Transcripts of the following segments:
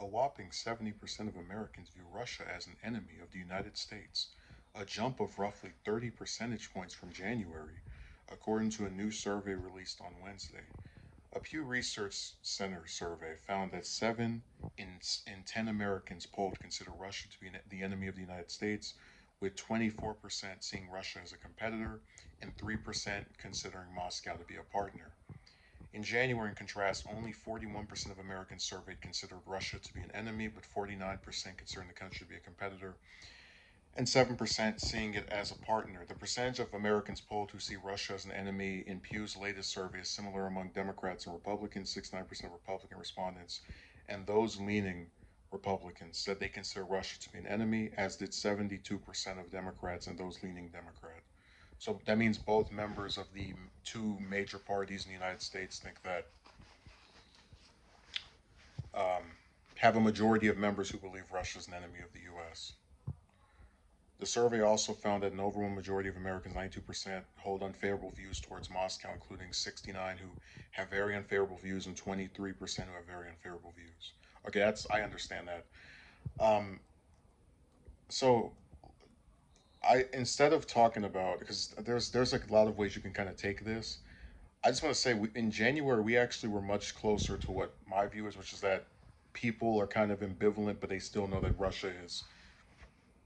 a whopping 70% of Americans view Russia as an enemy of the United States, a jump of roughly 30 percentage points from January, according to a new survey released on Wednesday. A Pew Research Center survey found that 7 in, in 10 Americans polled consider Russia to be the enemy of the United States, with 24% seeing Russia as a competitor and 3% considering Moscow to be a partner. In January, in contrast, only 41% of Americans surveyed considered Russia to be an enemy, but 49% considered the country to be a competitor, and 7% seeing it as a partner. The percentage of Americans polled who see Russia as an enemy in Pew's latest survey is similar among Democrats and Republicans 69% of Republican respondents, and those leaning Republicans said they consider Russia to be an enemy, as did 72% of Democrats and those leaning Democrat. So that means both members of the two major parties in the United States think that um, have a majority of members who believe Russia is an enemy of the U.S. The survey also found that an overwhelming majority of Americans, 92%, hold unfavorable views towards Moscow, including 69 who have very unfavorable views and 23% who have very unfavorable views. Okay, that's I understand that. Um, so I instead of talking about because there's there's like a lot of ways you can kind of take this. I just want to say we, in January we actually were much closer to what my view is, which is that people are kind of ambivalent, but they still know that Russia is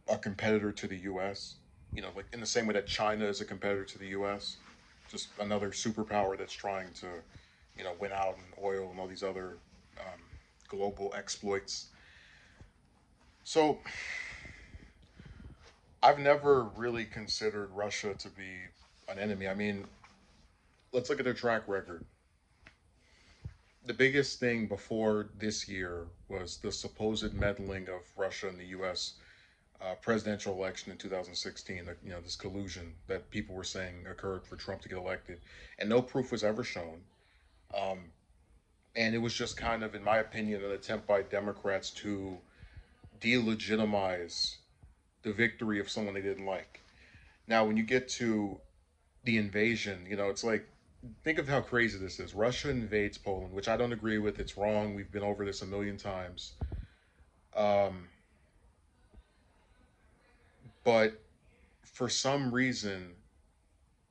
a competitor to the U.S. You know, like in the same way that China is a competitor to the U.S. Just another superpower that's trying to, you know, win out in oil and all these other um, global exploits. So I've never really considered Russia to be an enemy. I mean, let's look at their track record. The biggest thing before this year was the supposed meddling of Russia in the U.S. Uh, presidential election in 2016. You know, this collusion that people were saying occurred for Trump to get elected, and no proof was ever shown. Um, and it was just kind of, in my opinion, an attempt by Democrats to delegitimize the victory of someone they didn't like. Now, when you get to the invasion, you know, it's like, think of how crazy this is. Russia invades Poland, which I don't agree with. It's wrong. We've been over this a million times. Um, but for some reason,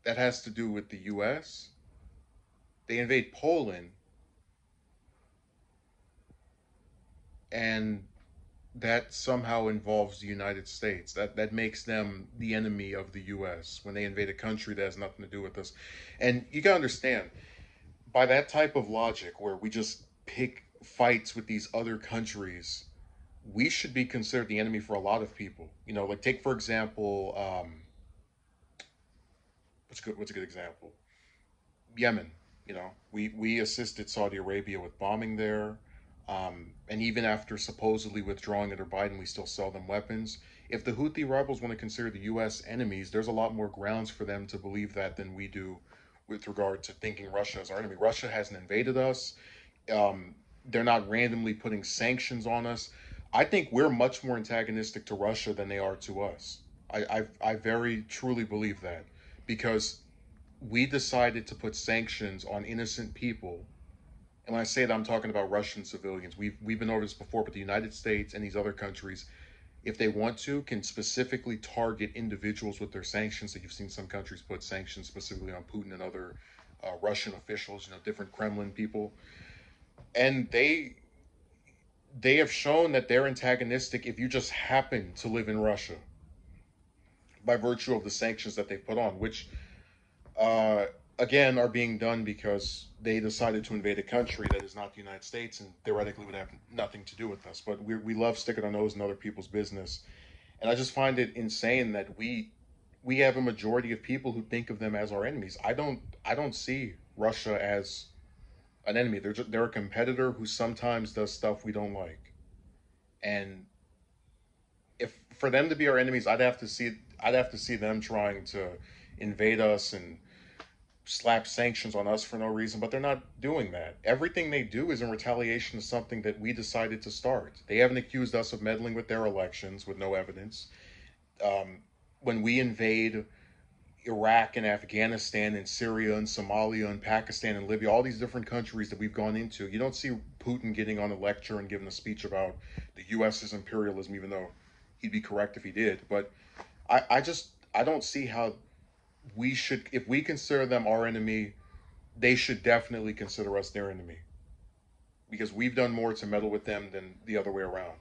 that has to do with the U.S. They invade Poland, and that somehow involves the United States. That that makes them the enemy of the U.S. when they invade a country that has nothing to do with us. And you gotta understand, by that type of logic, where we just pick fights with these other countries, we should be considered the enemy for a lot of people. You know, like take for example, um, what's good? What's a good example? Yemen. You know, we we assisted Saudi Arabia with bombing there. Um, and even after supposedly withdrawing under Biden, we still sell them weapons. If the Houthi rebels want to consider the U.S. enemies, there's a lot more grounds for them to believe that than we do with regard to thinking Russia is our enemy. Russia hasn't invaded us. Um, they're not randomly putting sanctions on us. I think we're much more antagonistic to Russia than they are to us. I, I, I very truly believe that because we decided to put sanctions on innocent people and when I say that, I'm talking about Russian civilians. We've we've been over this before, but the United States and these other countries, if they want to, can specifically target individuals with their sanctions. That you've seen some countries put sanctions specifically on Putin and other uh, Russian officials, you know, different Kremlin people, and they they have shown that they're antagonistic if you just happen to live in Russia by virtue of the sanctions that they put on, which. Uh, again are being done because they decided to invade a country that is not the United States and theoretically would have nothing to do with us. But we, we love sticking our nose in other people's business. And I just find it insane that we we have a majority of people who think of them as our enemies. I don't I don't see Russia as an enemy. They're just, they're a competitor who sometimes does stuff we don't like. And if for them to be our enemies, I'd have to see I'd have to see them trying to invade us and slap sanctions on us for no reason, but they're not doing that. Everything they do is in retaliation to something that we decided to start. They haven't accused us of meddling with their elections with no evidence. Um, when we invade Iraq and Afghanistan and Syria and Somalia and Pakistan and Libya, all these different countries that we've gone into, you don't see Putin getting on a lecture and giving a speech about the U.S.'s imperialism, even though he'd be correct if he did. But I, I just I don't see how we should, if we consider them our enemy, they should definitely consider us their enemy because we've done more to meddle with them than the other way around.